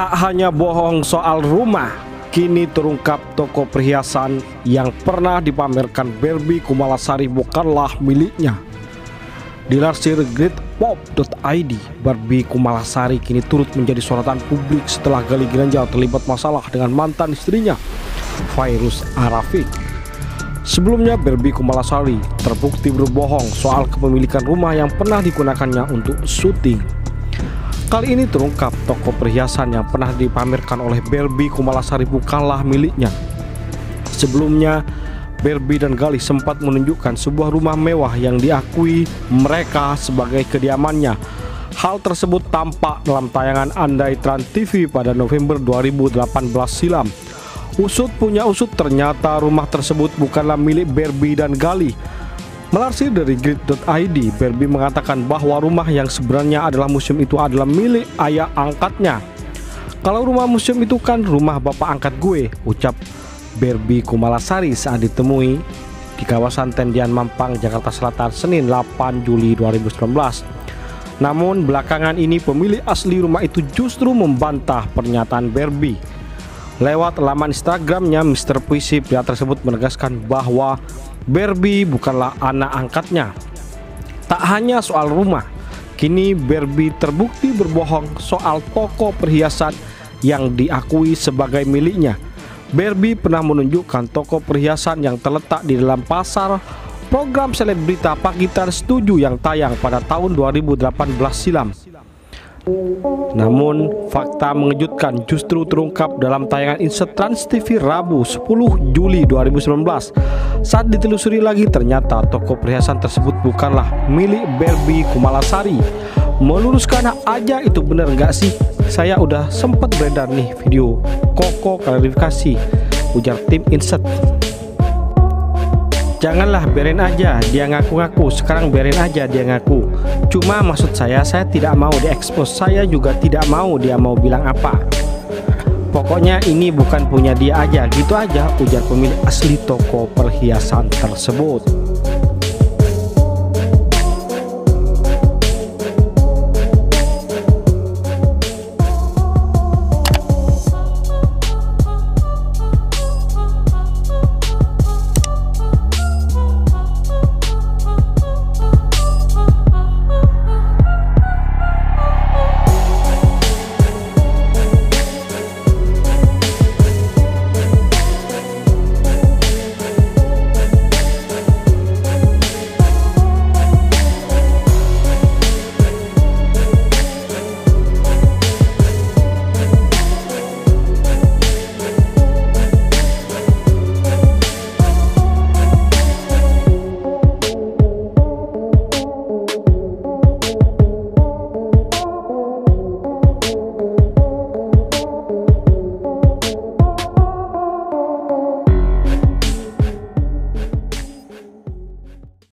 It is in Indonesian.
Tak hanya bohong soal rumah, kini terungkap toko perhiasan yang pernah dipamerkan Barbie Kumalasari bukanlah miliknya. Dilansir gridpop.id, Barbie Kumalasari kini turut menjadi sorotan publik setelah Gali Ginanjar terlibat masalah dengan mantan istrinya, Virus Arafik. Sebelumnya Barbie Kumalasari terbukti berbohong soal kepemilikan rumah yang pernah digunakannya untuk syuting. Kali ini terungkap toko perhiasan yang pernah dipamerkan oleh Barbie Kumalasari bukanlah miliknya. Sebelumnya, Barbie dan Gali sempat menunjukkan sebuah rumah mewah yang diakui mereka sebagai kediamannya. Hal tersebut tampak dalam tayangan Andai Trans TV pada November 2018 silam. Usut punya usut ternyata rumah tersebut bukanlah milik Barbie dan Gali Melansir dari grid.id, Barbie mengatakan bahwa rumah yang sebenarnya adalah museum itu adalah milik ayah angkatnya. Kalau rumah museum itu kan rumah bapak angkat gue, ucap Barbie Kumalasari saat ditemui di kawasan Tendian Mampang, Jakarta Selatan, Senin 8 Juli 2019. Namun belakangan ini pemilik asli rumah itu justru membantah pernyataan Barbie. Lewat laman Instagramnya, Mr. Puisi pria tersebut menegaskan bahwa Barbie bukanlah anak angkatnya. Tak hanya soal rumah, kini Barbie terbukti berbohong soal toko perhiasan yang diakui sebagai miliknya. Barbie pernah menunjukkan toko perhiasan yang terletak di dalam pasar program selebrita Pagitan Setuju yang tayang pada tahun 2018 silam. Namun, fakta mengejutkan justru terungkap dalam tayangan Insert Trans TV Rabu 10 Juli 2019. Saat ditelusuri lagi ternyata toko perhiasan tersebut bukanlah milik Barbie Kumalasari. Meluruskan aja itu bener nggak sih? Saya udah sempat beredar nih video Koko klarifikasi ujar tim Insert. Janganlah biarin aja dia ngaku-ngaku. Sekarang biarin aja dia ngaku. Cuma maksud saya saya tidak mau diekspos. Saya juga tidak mau dia mau bilang apa. Pokoknya ini bukan punya dia aja. Gitu aja ujar pemilik asli toko perhiasan tersebut